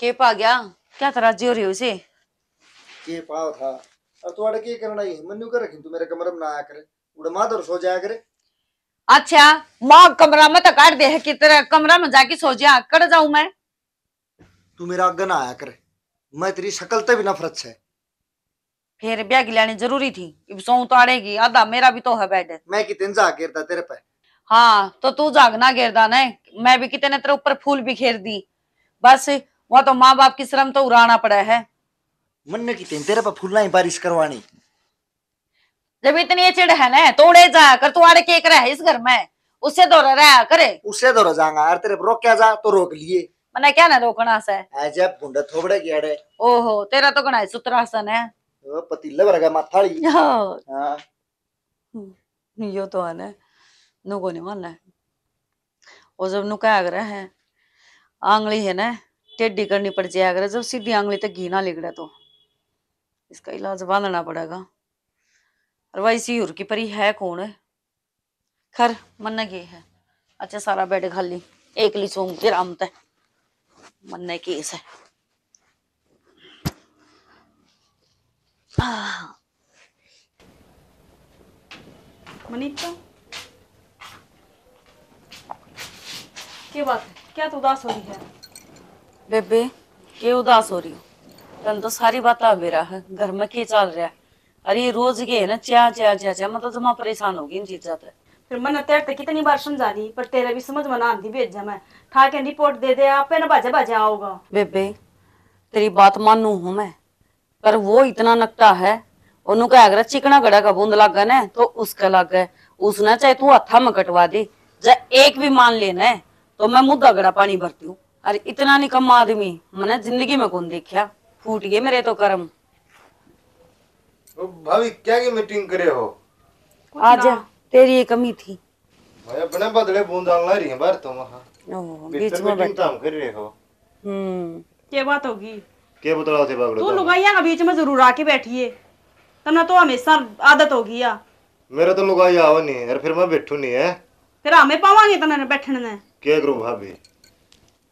के पा गया? क्या तराजी हो रही है उसे? के पाव था। अब तू आड़े के करना ही? मन्नू कर रखी तू मेरे कमरे में ना आया करे। उड़े माधुर सो जाया करे। अच्छा माँ कमरा में तो काट दे है कि तेरा कमरा में जाके सो जा कर जाऊँ मैं? तू मेरा अग्गे ना आया करे। मैं तेरी शक्ल ते भी नफरत से। फिर ब्याह की लानी ज़रूरी थी अब सौ तो आड़ेगी आधा मेरा भी तो है बेड। मैं कितने जा गिरता तेरे पे? हाँ तो तू जागना गिरदा ने मैं भी कितने तेरे ऊपर फूल बिखेर दी। बस वो तो माँ बाप की श्रम तो उड़ाना पड़ा है। मन ने कितने तेरे पे फूलना ही बारिश करवानी। जब इतनी ये चिड़ है ना तोड़े जा कर तू आड़े के रहा है इस घर में। उससे दो रहा करे। उससे तो जाऊँगा यार तेरे रोक क्या जा तो रोक लिए। मैंने क्या ना रोकना से? ऐसे भुंडे थोबड़े की अड़े ओहो तेरा तो गणाई सुतरासन है ओ, पतीले भरगा माथाड़ी हाँ, हाँ। यो तो है ना नु को नहीं मानना। और जब नु क्या कर है आंगली है ना टेढ़ी करनी पड़ जाया करे, जब सीधी आंगली तक घी ना लिगड़े तो। इसका इलाज बांधना पड़ेगा। और वैसी हुर की परी है कौन? है खर मन के है? अच्छा सारा बेड खाली। एक ली सोंग फिर आमता है मन केस है। मनीषा? क्या बात है? क्या तू उदास हो रही है? बेबे के उदास हो रही हो? तन तो सारी बात आ मेरा है। घर में के चल रहा अरे रोज के है ना चा चा चा चा मैं तो जमा परेशान हो गई इन चीज़ों से फिर मैंने तेरे तो कितनी बार समझा दी पर तेरे भी समझ में ना आती भेजा मैं। ठा के रिपोर्ट दे दे आपे ना बाजा बाजा आओगा। बेबे तेरी बात मानू हूँ मैं पर वो इतना नकटा है ओनू क्या अगर चिकना गड़ा का बूंद लग ना तो उसका लग गया उसने चाहे तू हथा में कटवा दे चाहे एक भी मान लेना है तो मैं मुद्दा गड़ा पानी भरती हूँ। अरे इतना निकम्मा आदमी। मैंने ज़िंदगी में कौन देखा? फूट गए मेरे तो कर्म। भाभी क्या की मीटिंग करे हो? आजा तेरी ये कमी थी। भाई अपने बदले बूंद ला रही है बाहर तुम वहाँ। बीच में मीटिंग तो हम कर रहे हो। हम्म। क्या बात होगी? क्या बतलाओ थे बागड़ो तू तुम? लुगाइया का बीच में ज़रूर आके बैठिए। तमने तो हमेशा आदत होगी या मेरा तो लुगाई आओ नहीं यार फिर मैं बैठू नहीं है। फिर हमें पावांगे तने बैठने। ने क्या करूँ भाभी?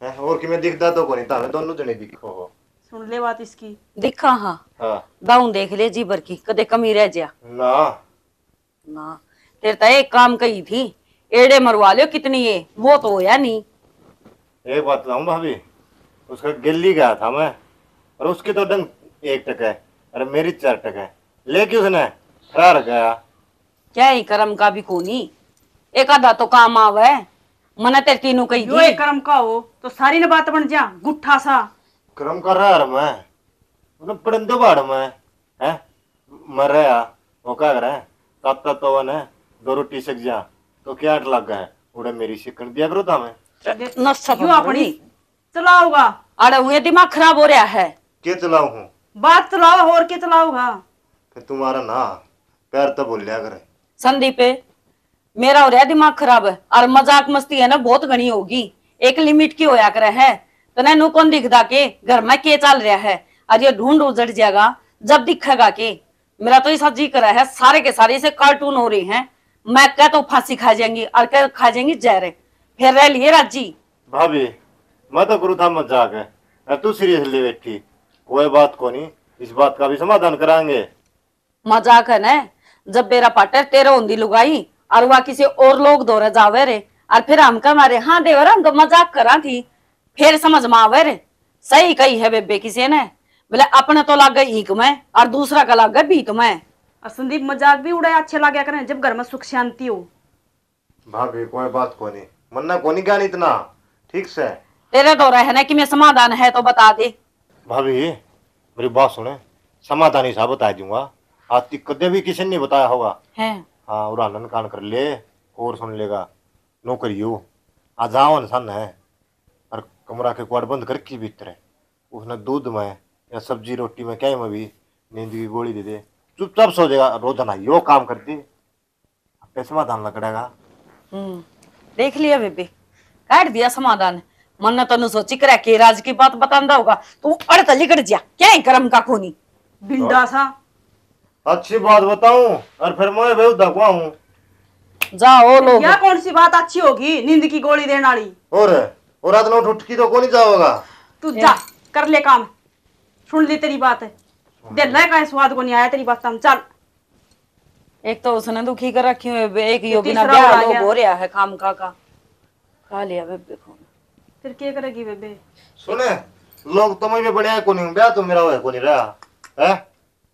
हैं और कि मैं दिखता तो कोनी तामे दोनों जने दिखो हो सुन ले बात इसकी। दिखा हाँ। हाँ। दाऊ देख ले जी भर की कदे कमी रह जा। ना। ना। तेरे तो एक काम कही थी एड़े मरवा लियो कितनी ये वो तो होया नहीं। एक बात बताऊँ भाभी उसका गिल्ली गया था मैं और उसके तो डंग एक टक है अरे मेरी चार टक है लेके उसने फरार गया। क्या ही कर्म का भी कोनी? एक आधा तो काम आवे। मने तेरे तीनों कही यो थी। एक कर्म का हो तो सारी ने बात बन जा गुट्ठा सा। क्रम कर रहा है मैं। उन्हें पड़ंदे बाड़ में है? मर रहा है वो क्या कर रहा है? ताता तो वन है दो रोटी सक जा। तो क्या अट लग गए उड़े मेरी शिकन दिया करो था मैं। नस्सा यो अपनी चलाओगा अरे हुए दिमाग खराब हो रहा है। के चलाऊ हूँ? बात चलाओ और के चलाओगा फिर तुम्हारा ना पैर तो बोल लिया करे। संदीप मेरा हो रहा है दिमाग खराब है। और मज़ाक मस्ती है ना बहुत घनी होगी। एक लिमिट की होया करे है। तो ना नू कौन दिखदा के? घर में के चल रहा है? और ये ढूंढ उजड़ जाएगा जब दिखेगा के? मेरा तो ऐसा जी करा है सारे के सारे इसे कार्टून हो रही हैं। मैं क्या तो फांसी खा जाएँगी और क्या खा जाएँगी जहरे। फिर रह लिए राज़ी? भाभी मैं तो करूँ था मज़ाक है। तू सीरियसली बैठी। कोई बात को नहीं इस बात का भी समाधान कराएँगे। मज़ाक है ना? जब बेरा पाटर तेरे होंदी लुगाई और वह किसी और लोग दौरे जावे रे। और फिर हम कह मारे हाँ देवर हम तो मज़ाक करा थी। फिर समझ में आवे रे। सही कही है बेबे किसी ने। बोले अपने तो लग गई ईक में और दूसरा का लग गया बीक में। और संदीप मज़ाक भी उड़ाए अच्छे लगे करें जब घर में सुख शांति हो। भाभी कोई बात को नहीं मन्ना को नहीं ज्ञान इतना? ठीक से? तेरे तो रहने की में समाधान है तो बता दे। भाभी मेरी बात सुने। समाधान हिसाब बता दूँगा। आज तक कदे भी किसी ने बताया होगा। है। हाँ और आनंद कान कर ले और सुन लेगा। नौकरियो आज जाओ इंसान है और कमरा के क्वाड बंद कर की भीतर है। उसने दूध में या सब्ज़ी रोटी में क्या में भी नींद की गोली दे दे। चुपचाप सो जाएगा रोज़ाना यो काम कर दी। पे समाधान लगड़ेगा हम्म देख लिया बेबे। काट दिया समाधान। मन ने तनु सोची करे के राज की बात बतांदा होगा तू अड़त लिकड़ जा क्या है कर्म का खूनी। बिंडा सा अच्छी बात बताऊँ और फिर मैं दखवा हूँ। जाओ लोग। क्या कौन सी बात अच्छी होगी नींद की गोली देने वाली? और और रात नौ उठ की तो कौन जाओगा? तू जा कर ले काम। सुन ली तेरी बात। है दिल का स्वाद को नहीं आया तेरी बात हम चल। एक तो उसने दुखी कर रखी हुई है एक यो बिना तीसरा ब्याह लोग हो रहा है काम का का। खा लिया बेबे को फिर क्या करेगी बेबे सुने लोग तुम्हें भी बढ़िया को नहीं ब्याह तो मेरा हुआ को नहीं रहा है?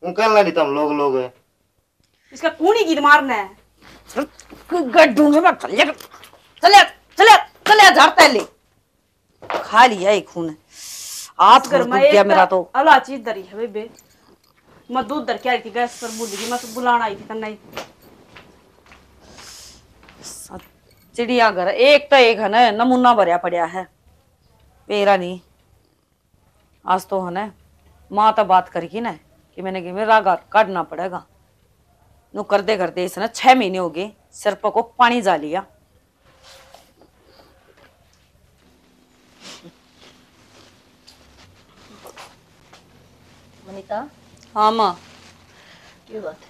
उन कहना नहीं तुम लोग लोग है। इसका कूनी गीत मारना है? गड्ढू में मत चले चले चले चले झाड़ते ले। खा लिया एक खून। हाथ घर घर में गया मेरा तो। अला चीज़ दरी है बेबे। मैं दूध दर के आई थी गैस पर भूल गई मैं तो बुलाना आई थी तन्ना ही चिड़ियाघर एक तो एक है ना नमूना भरया पड़ा है। मेरा नहीं। आज तो है ना माँ तो बात करेगी ना। कि मैंने कि मेरा घर काटना पड़ेगा। नु करते करते इसने छह महीने हो गए सिर पर को पानी जा लिया। वनिता हाँ माँ। क्यों बात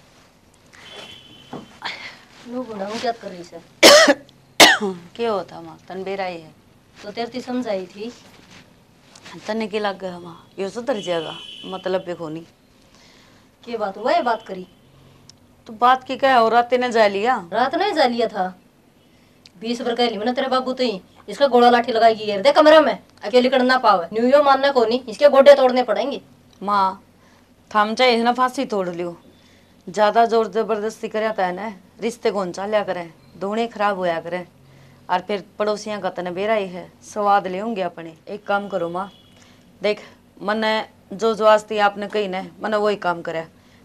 नु क्या कर रही से क्या होता माँ? तन बेरा ही तो तेरे ती समझाई थी? तने के लग गया माँ। ये सुधर जाएगा मतलब भी खोनी क्या बात हुआ ये बात करी। तो बात की क्या और रात ने जा लिया? रात नहीं जा लिया था। बीस बार कह मैंने तेरे बाबू तो ही। इसका गोड़ा लाठी लगाई गिर दे कमरे में अकेले कर ना पावे न्यू यो मानना को नहीं इसके गोडे तोड़ने पड़ेंगे। माँ थम चाहे इसने फांसी तोड़ लियो। ज़्यादा ज़ोर ज़बरदस्ती करे है ना? रिश्ते कौन चालिया करे दोने खराब होया करे। और फिर पड़ोसियाँ का तने बेरा ही है। स्वाद ले होंगे अपने। एक काम करो माँ देख मने जो जो आस्ती आपने कही ना, मने वही काम करे।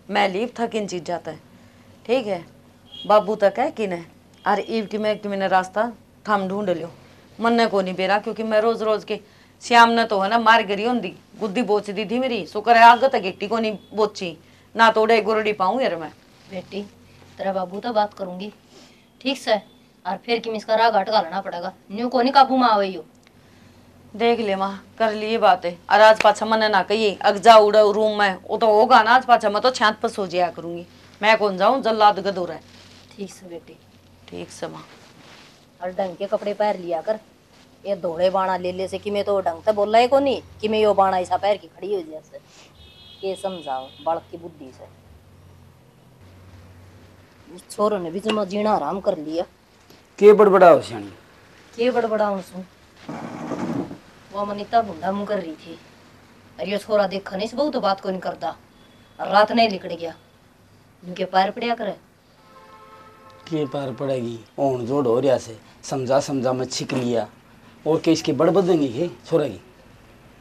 मैं लीव था किन चीज़ जाता है। ठीक है? बाबू तक है कि नहीं? और ईव की मैं कि मैंने रास्ता थम ढूंढ लियो। मन्ने को नहीं बेरा, क्योंकि मैं रोज रोज के श्याम ने तो है ना, मार गिरी होंगी गुद्दी बोच दी थी मेरी। शुक्र है आग तक गिट्टी को नहीं बोची। ना तोड़े गुरड़ी पाऊँ यार मैं। बेटी, तेरा बाबू तो बात करूँगी। ठीक से? और फिर किम इसका राग घाट घालना पड़ेगा। न्यू को नहीं काबू में आवे देख ले माँ कर लिए बातें। और आज पाछा मने ना कहिए अग जा उड़ रूम में। वो तो होगा ना आज पाछा मैं तो छात पर सो जाया करूँगी। मैं कौन जाऊँ? जल्लाद गदोर है। ठीक से बेटी। ठीक से माँ। और ढंग के कपड़े पहन लिया कर। ये धोड़े बाणा ले ले से कि मैं तो ढंग से बोल रहा है को नहीं कि मैं यो बाणा ऐसा पैर की खड़ी हो जैसे ये समझाओ बालक की बुद्धि से। छोरो ने भी जमा जीना आराम कर लिया। के बड़बड़ा हो सियाणी? के बड़बड़ा उसू वो मनीता बुंडा मुँह कर रही थी। और ये छोरा देखा नहीं बहुत तो बात को नहीं करता। और रात नहीं लिकड़ गया। उनके पैर पड़िया करे। के पार पड़ेगी? ओण जोड़ हो रहा से। समझा समझा मैं छिक लिया और के इसके बड़ बदेंगी के छोरा की?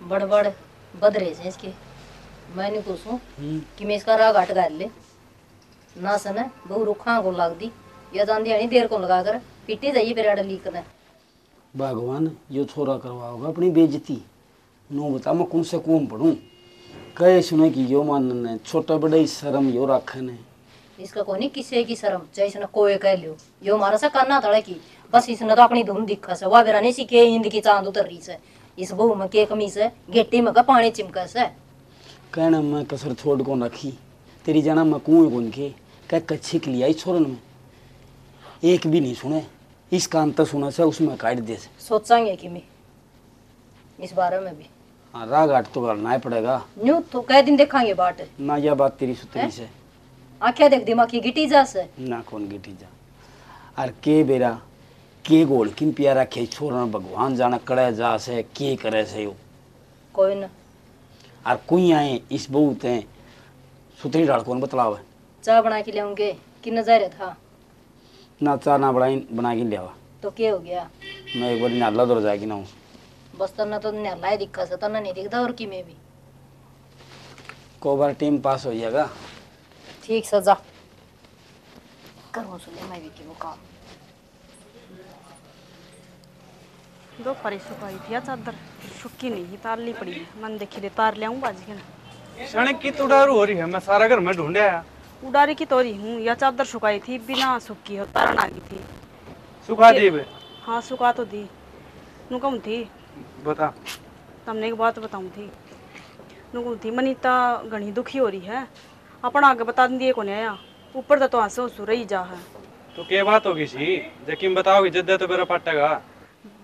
बड़ बड़ बदरे से इसके। मैं नहीं पूछूँ कि मैं इसका राग हट गाल ले। ना सने बहु रुखा को लाग दी या जान दिया देर को लगा कर। पीटी जाइए फिर अड़ लीक ने। भगवान यो छोरा करवाओगा अपनी बेजती नो बता मैं कौन से कुम पढ़ूं? कहे सुने कि यो मानन छोटा बड़ा ही शर्म यो राखन है इसका कोई नहीं किसी की शर्म। चाहे इसने कोई कह लियो। यो मारा सा काना तड़े की। बस इसने तो अपनी धुन दिखा से। वह बेरा नहीं सी के इंद की चाँद उतर रही से। इस बहू में के कमी से? गेटी में का पानी चिमका से? कहना मैं कसर छोड़ कौन रखी? तेरी जाना मैं कुएँ कौन के? कह कच्छिक लिया इस छोरन में। एक भी नहीं सुने। इस कान तक सुना से उसमें काट दे से। सोचांगे कि मैं। इस बारे में भी। हाँ राग आट तो करना ही पड़ेगा। न्यू तो कह दिन देखांगे बाट ना यह बात तेरी सुतरी से। आख्या देख दिमाग की गिटी जा से। ना कौन गिटी जा। और के बेरा के गोल किन प्यारा खे छोरा भगवान जाना कड़े जा से के करे से यो। कोई ना। और कोई आए इस बहुत है। सुतरी डाल कौन बतलावे? चाय बना के लाऊँगे कि नज़र था। ना चा ना बड़ा बना के लियावा तो क्या हो गया? मैं एक बार नाला दौड़ जाएगी ना हूँ। बस तना तो न्याला ही दिखा से तना नहीं दिखता और कि मैं भी। को बार टीम पास हो जाएगा। ठीक सजा करूँ सुने मैं भी कि वो काम। दो परी सुखाई थी चादर सुखी नहीं थी तार ली पड़ी। है मन देखी दे तार ले आऊँ बाजी के ना। सड़क की तुड़ारू हो रही है मैं सारा घर में ढूंढे आया। उडारी की तोरी हूँ या चादर सुखाई थी बिना सुखी हो तार ना गई थी। सुखा दी बे हाँ सुखा तो दी। नु कहूँ थी। बता। तमने एक बात बताऊँ थी। नु कहूँ थी मनीता घनी दुखी हो रही है। अपन आगे बता दिए को नहीं आया। ऊपर तो हंसो हंसू रही जा है। तो क्या बात होगी सी? जकिम बताओगी जिद्दे तो मेरा पटेगा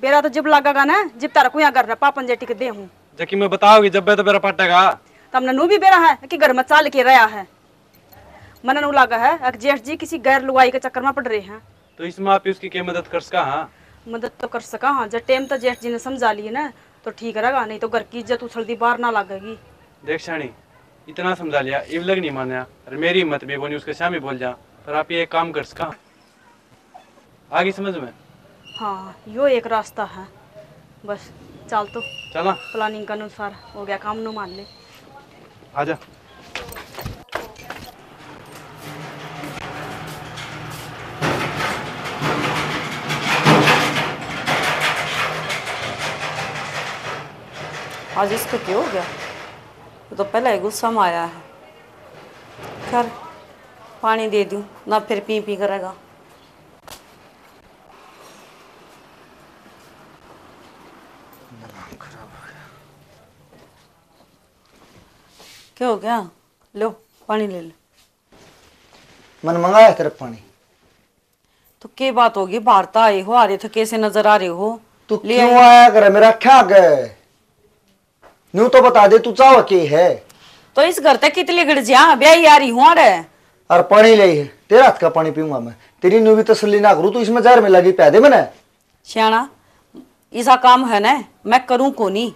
बेरा तो जिब लगेगा ना जिब तारा कुया कर रहा पापन जेटी के दे हूँ। जबकि बताओगी जब तो मेरा पटेगा तमने नू भी बेरा है कि घर में चाल के रहा है। मन लगा है। जेठ जी किसी गैर लुगाई के चक्कर में पड़ रहे हैं। तो इसमें आप उसकी क्या मदद कर सका हाँ? मदद तो कर सका हाँ। जब टाइम तो जेठ जी ने समझा लिए ना तो ठीक रहेगा नहीं तो घर की इज़्ज़त उछलती बाहर ना लगेगी। देख शानी इतना समझा लिया इव लग नहीं माना और मेरी हिम्मत भी कोनी उसके सामने बोल जा पर आप ये काम कर सका। आगे समझ में? हाँ यो एक रास्ता है। बस चल तो। चला प्लानिंग के अनुसार हो गया काम नु मान ले। आजा। आज इसको क्यों हो गया? तो पहले ही गुस्सा में आया है। खैर पानी दे दूँ ना फिर पी पी करेगा। क्या हो गया? लो पानी ले लो। मन मंगाया तेरे पानी। तो क्या बात होगी? बाहर तो आए हो आ रहे थे कैसे नज़र आ रहे हो? तू क्यों आया? करे मेरा क्या गए? न्यू तो बता दे तू चाव के है। तो इस घर तक कितनी गिर जा ब्याही आ रही हूँ अरे और पानी ले है तेरा हाथ का पानी पीऊँगा मैं। तेरी न्यू भी तसल्ली ना करूँ तू इसमें जहर में लगी पैदे मैंने। श्याणा ऐसा काम है ना मैं करूँ को नहीं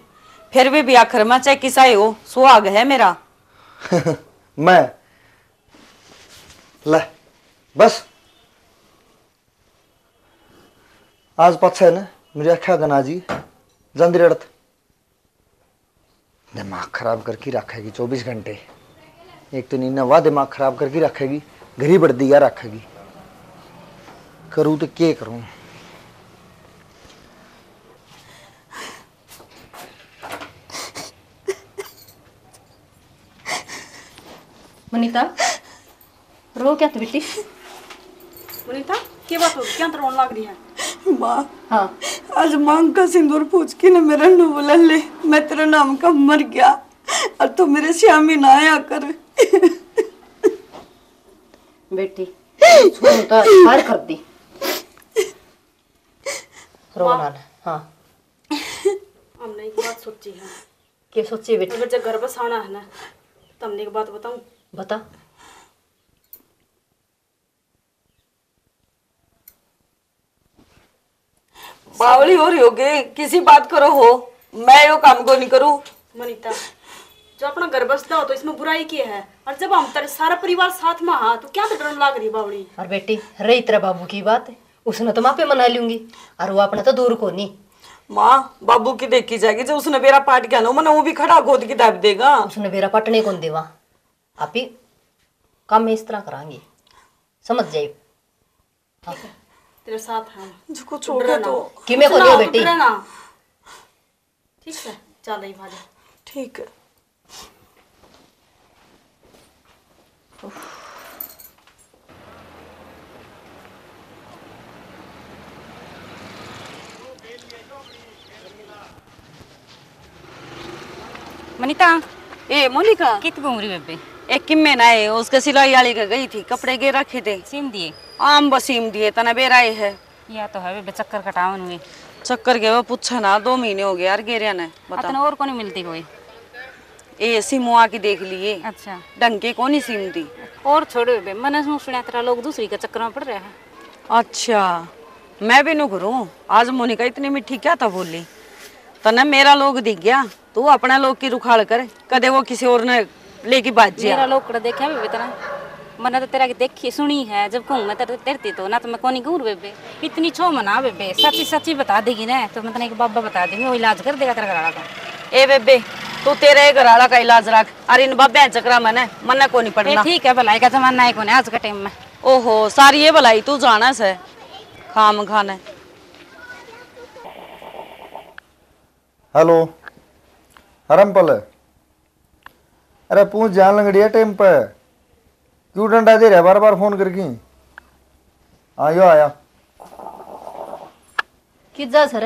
फिर भी, भी आखिर में चाहे किसा हो सुहाग है मेरा। मैं। ले बस। आज पक्ष है ना मुझे अख्या गना जी जंदी रड़त। दिमाग खराब करके रखेगी चौबीस घंटे। एक तो नीना वाह दिमाग खराब करके रखेगी घरी बढ़ दिया रखेगी। करूँ तो क्या करूँ? मनीता रो क्या तू बेटी? वनीता क्या बात होगी क्या रोन लग रही है? माँ हाँ। आज मांग का सिंदूर पूछ के ना मेरा नु बोला ले। मैं तेरे नाम का मर गया? और तू मेरे श्यामी ना आया कर। बेटी तो हार कर दी। रोना ना हाँ। हमने एक बात सोची है। क्या सोची बेटी? अगर जब घर बसाना है ना तो हमने एक बात बताऊँ। बता। बावली हो रही होगी किसी बात करो हो मैं यो काम को नहीं करूँ। मनीता जो अपना घर बसता हो तो इसमें बुराई की है और जब हम तेरे सारा परिवार साथ में हाँ तो क्या तो डर लग रही बावड़ी? और बेटी रही तेरा बाबू की बात उसने तो मापे मना लूँगी और वो अपना तो दूर को नहीं। माँ बाबू की देखी जाएगी जो उसने मेरा पाट किया ना मैंने वो भी खड़ा गोद की दाब देगा। उसने मेरा पटने कौन देवा। आप ही काम में इस तरह करांगी। समझ जाए तेरे साथ हैं। जिसको छोड़े तो। कि मैं को लियो बेटी? ना ठीक है चल रही भाजा ठीक है। मनीता ए मोनिका। कित घूम रही बेबे? एक किम्मे ना है उसके सिलाई वाली का गई थी कपड़े गे रखे थे। सिम दिए? आम बसीम दिए तना बेराए है। या तो है बेबे चक्कर कटावन हुए। चक्कर के वो पूछा ना दो महीने हो गए यार गेरिया ने बता और को नहीं मिलती कोई? ए सिमुआ की देख लिए अच्छा। ढंग के कौन ही सिम दी और छोड़ो बेबे मैंने सुन तेरा लोग दूसरी के चक्कर में पड़ रहे हैं। अच्छा मैं भी नु करूँ? आज मोनिका इतनी मिठी क्या था बोली? तने मेरा लोग दिख गया तू अपना लोग की रुखाड़ कर कदे वो किसी और ने लेके बाज मेरा लोग कड़ा देखा बेबे तेरा? मैंने तो तेरा देखी सुनी है जब कहूँ मैं तेरे तेरती तो ना तो मैं कौन घूर बेबे? इतनी छो मना बेबे सच्ची सच्ची बता देगी ना तो मैं एक बाबा बता देंगे वो इलाज कर देगा तेरा घराड़ा का। ए बेबे तू तेरे घराला का इलाज रख अरे इन बाबे चक्रा मने मन्ना को नहीं पड़ना ठीक है भलाई का जमाना है कौन आज के टाइम में ओहो सारी ये भलाई तू जाना से खाम खाने। हेलो हरमपल अरे पूछ जान लंगड़िया टाइम पे। क्यों डंडा दे रहा बार बार फ़ोन करके आयो आया। किस जा सर?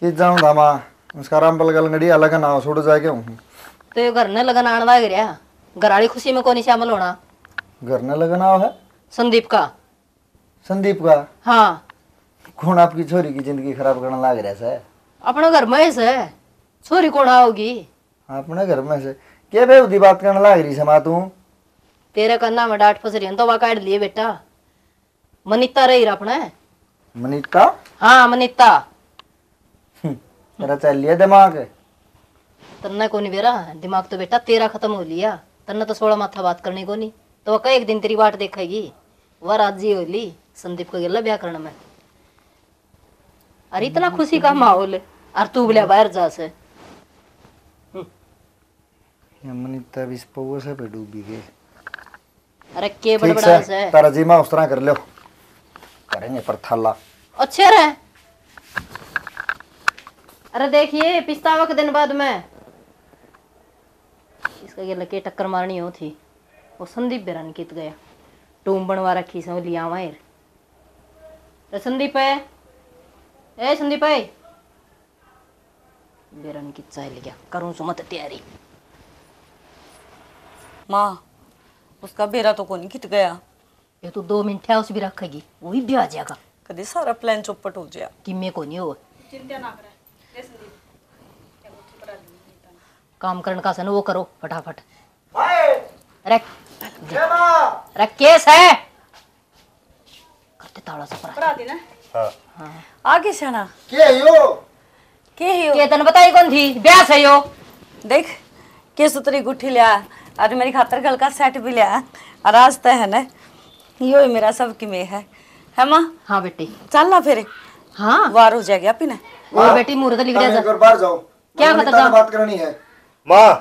कि जाऊँ धामा उसका रामपल का लंगड़िया अलग नाव छोड़ जाके हूँ। तो ये घर ने लगन आने लग रहा घराड़ी खुशी में कौन शामिल होना? घर न लगा नाव है? संदीप का। संदीप का? हाँ। कौन आपकी छोरी की ज़िंदगी खराब करने लग रहा है अपना घर में है छोरी कौन आओगी? अपने घर में से के बेवदी बात करने लाग रही समा तू? तेरे कन्ना में डांट फस रही है तो काट लिए बेटा। मनीता रही अपने। मनीता हाँ मनीता। तेरा चल लिया दिमाग। तन्ने को नहीं बेरा दिमाग तो बेटा तेरा खत्म हो लिया। तन्ने तो सोलह माथा बात करने को नहीं तो वह एक दिन तेरी बात देखेगी। वह राज़ी होली संदीप को गेला ब्याह करने में। अरे इतना खुशी का माहौल है। और तू बोले बाहर जा से। मनीता भी से पे डूबी गई। अरे के ठीक बड़बड़ा से से। तारा जीमा उस तरह कर लो। करेंगे पर थाला। अच्छे रहे। अरे देखिए पिस्तावा के दिन बाद में। इसका ये लके टक्कर मारनी हो थी। वो संदीप बेरान कित गया। टूम बनवा रखी से लिया वायर रे संदीप है ए संदीप है बेरान की चाय ले गया। करूँ सुमत तैयारी। माँ। उसका बेरा तो कोनी खित गया? ये तो दो मिनट है उस भी रखेगी। वो भी ब्याह जाएगा। कदी सारा प्लान चौपट हो गया। कि मैं को नहीं हो काम करने का सन वो करो फटाफट। अरे अरे केस है! करते ताड़ा सा परा हाँ। आगे सना के यो? के ही हो के तन बताई कौन थी? ब्याह से यो? देख के सुतरी गुठी लिया। आज मेरी खातर गल का सेट भी लिया और आज तय है ना यो ही मेरा सब की में है। है माँ? हाँ बेटी। चल ना फिर। हाँ। वार हो जाएगी अपने वो बेटी मुहूर्त लिख दिया एक बाहर जाओ। क्या जाओ? बात करनी है। माँ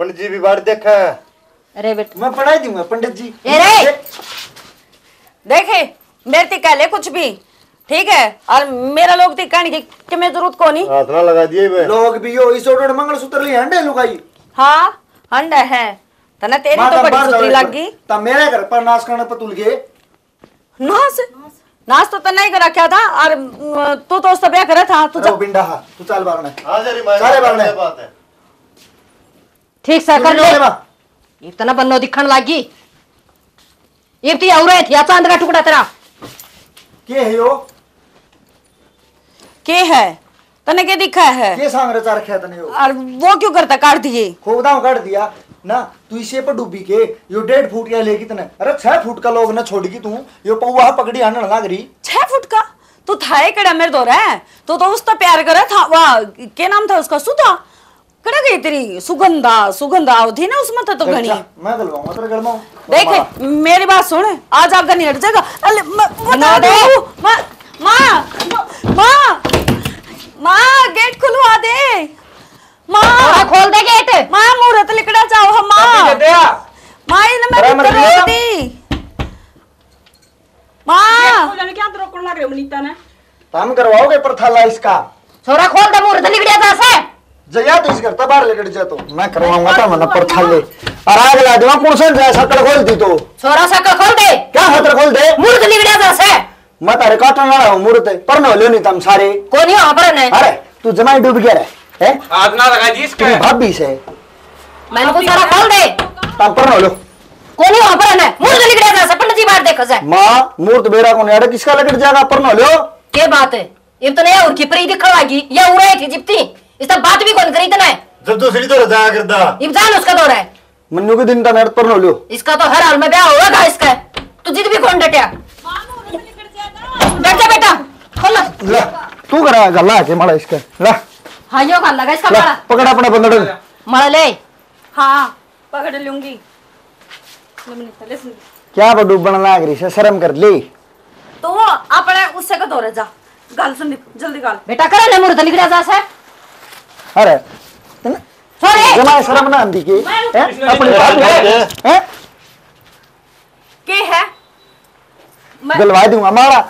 पंडित जी भी बाढ़ देखा है। अरे बेटी मैं पढ़ाई दूँगा पंडित जी। ए रे! देखे। मेरे ती कह ले कुछ भी। ठीक है? और मेरा लोग ती कहने की कि मैं ज़रूरत को नहीं हाथ ना लगा दिए लोग भी यो इस ऑर्डर मंगलसूत्र लिए हंडे लुगाई। हाँ। हंड है तना तेरी तो बड़ी सुतरी लग गई तब मेरे घर पर नाश करने पर तुल गए नाच नाच तो तने नहीं करा क्या था और तू तो उससे ब्याह करा था तू वो बिंडा हा तू चल बारने हाँ जरी माँ सारे बारने। ये बात है ठीक से कर ले इतना बन्नो दिखण लागी ये ती और थी आ चाँद का टुकड़ा तेरा के है यो के है तने के दिखा है? के सांग रचा रखे तने यो? और वो क्यों करता? काट दिए। खोदाओ काट दिया। ना तू इसे पर डूबी के यो डेढ़ फुट या ले कितने अरे छह फुट का लोग न छोड़ की तू। यो पौवा पकड़ी आने लाग रही छह फुट का? तू था ही कड़ा मेरे दो है? तू तो उसका प्यार करा था वाह क्या नाम था उसका? सुधा? कड़ा गई तेरी? सुगंधा सुगंधा थी ना उसमें तो, तो घनी मैं गलवाऊँगा तेरे में देखे मेरी बात सुन। आज आपका नहीं हट जाएगा। अरे म- बता दे। माँ माँ माँ। माँ गेट खुलवा दे। माँ। खोल दे गेट माँ मुहूर्त लिखना चाहो हम माँ। माँ इन्हें मैं दी माँ जाने क्या रोकने लग रहे हो मनीता ने हम करवाओगे पर थाला इसका। छोरा खोल दे मुहूर्त लिख दिया था से जया तो इस करता बाहर लेकर जा तो। मैं करवाऊँगा तो मना पर थाले और आग ला कौन सा जाए सकड़ खोल दी तो। छोरा सकल खोल दे। क्या खतर खोल दे? मुहूर्त लिख दिया से मैं तारे काटने वाला हूँ मुहूर्त पर न लियो नहीं तुम सारे कोनी वहाँ पर ने अरे तू जमाई डूब गया रे हैं हाथ ना लगा दी इसका भाभी से मैंने को छोरा खोल दे तम पर न लो कोनी वहाँ पर ने मुहूर्त लिख दिया था से पंडित जी बाहर देखो से माँ मुहूर्त बेरा को नहीं किसका लेकर जाएगा पर न लियो के बात है ये तो नहीं और की परी दिखण लागी ये उड़े थी जिप्ती इस तक बात भी कौन करी इतना है जब दूसरी तो जाया करता इब जान उसका दौर है मन्नू के दिन का नेट पर न लियो इसका तो हर हाल में ब्याह होगा इसका तू जिद भी कौन डटिया डट जा बेटा। खोल ला। ला तू करा गल्ला के माला इसका। ला। हाँ यो इसका ला बड़ा पकड़ अपना बंदड़ मर ले। हाँ पकड़ लूँगी। ले ले। क्या बडू बन लाग रही से शर्म कर ली। तो अपने उससे का दौरे जा। गाल सुन जल्दी गाल। बेटा करे ने मुर्द लिख जा से अरे तने छोरे जमा शर्म ना आंदी के। हैं? अपनी है। हैं? के है? गलवा दूँगा मारा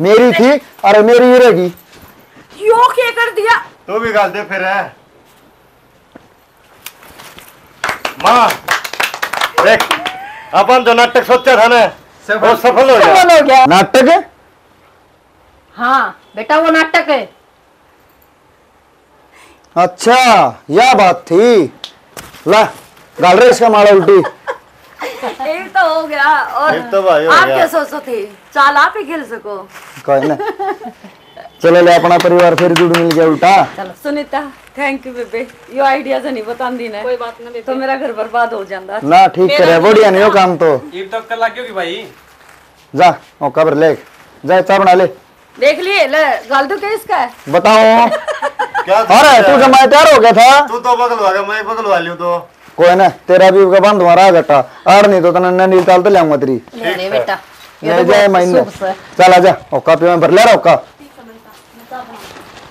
मेरी थी और मेरी ही रहेगी यो क्या कर दिया? तो भी गाल दे फिर। है माँ देख अपन जो नाटक सोचा था ना वो सफल हो गया। हो गया। नाटक? हाँ बेटा वो नाटक है। अच्छा यह बात थी। ला गाल रे इसका माला उल्टी। एक तो हो गया और एक तो भाई हो आप गया। क्या सोचो थे? चाल आप ही खेल सको। कोई ना। चलो ले अपना परिवार फिर जुड़ मिल गया उल्टा। चलो सुनीता थैंक यू बेबे यो आइडिया से नहीं बतांदी ने। कोई बात ना बेबे तो मेरा घर बर्बाद हो जाता ना ठीक करे बढ़िया नहीं हो काम तो। ईब तक कल क्योंकि भाई? जा ओ कब्र ले। जा चाय बना ले। देख लिए ले गाल तो क्या इसका है। बताओ। क्या अरे तू जमाए तैयार हो गया था? तू तो बगल वाला मैं बगल वाली हूँ तो। कोई ना तेरा भी का बंद हमारा घटा आड़ नहीं तो तना नंदी ताल तो ले तेरी। बेटा। ले जाए महीने चल आ और में भर ले रहा का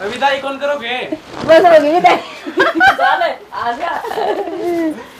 विदाई कौन करोगे? बस हो गई विदाई। चल आ जा।